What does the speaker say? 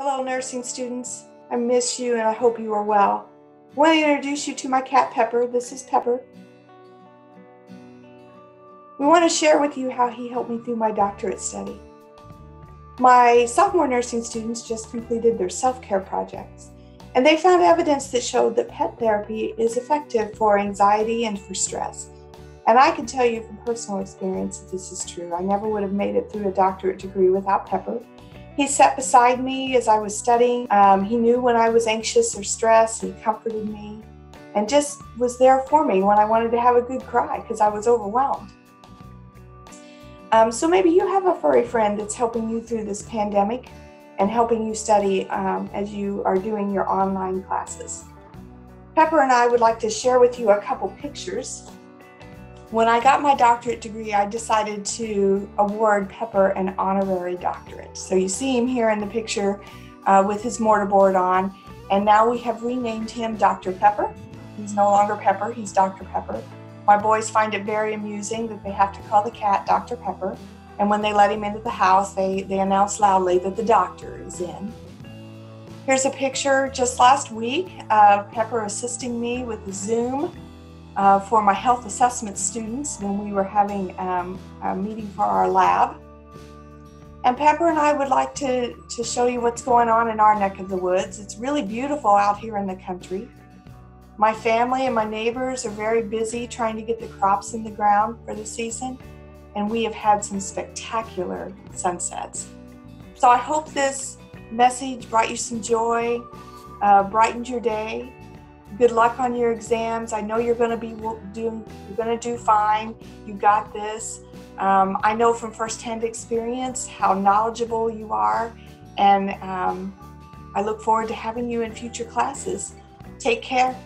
Hello, nursing students. I miss you and I hope you are well. I want to introduce you to my cat Pepper. This is Pepper. We want to share with you how he helped me through my doctorate study. My sophomore nursing students just completed their self care projects, and they found evidence that showed that pet therapy is effective for anxiety and for stress. And I can tell you from personal experience that this is true. I never would have made it through a doctorate degree without Pepper. He sat beside me as I was studying. Um, he knew when I was anxious or stressed, he comforted me and just was there for me when I wanted to have a good cry because I was overwhelmed. Um, so maybe you have a furry friend that's helping you through this pandemic and helping you study um, as you are doing your online classes. Pepper and I would like to share with you a couple pictures. When I got my doctorate degree, I decided to award Pepper an honorary doctorate. So you see him here in the picture uh, with his mortarboard on, and now we have renamed him Dr. Pepper. He's no longer Pepper, he's Dr. Pepper. My boys find it very amusing that they have to call the cat Dr. Pepper. And when they let him into the house, they, they announce loudly that the doctor is in. Here's a picture just last week of Pepper assisting me with the Zoom uh, for my health assessment students when we were having um, a meeting for our lab. And Pepper and I would like to, to show you what's going on in our neck of the woods. It's really beautiful out here in the country. My family and my neighbors are very busy trying to get the crops in the ground for the season, and we have had some spectacular sunsets. So I hope this message brought you some joy, uh, brightened your day. Good luck on your exams. I know you're going to be doing, you're going to do fine. You got this. Um, I know from firsthand experience how knowledgeable you are, and um, I look forward to having you in future classes. Take care.